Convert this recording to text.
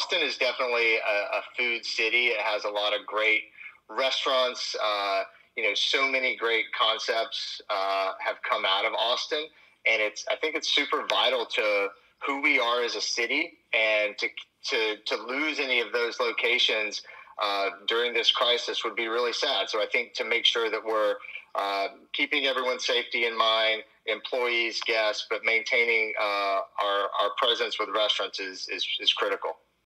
Austin is definitely a, a, food city. It has a lot of great restaurants. Uh, you know, so many great concepts uh, have come out of Austin, and it's I think it's super vital to who we are as a city, and to to to lose any of those locations uh, during this crisis would be really sad. So I think to make sure that we're uh, keeping everyone's safety in mind, employees, guests, but maintaining uh, our, our presence with restaurants is, is, is critical.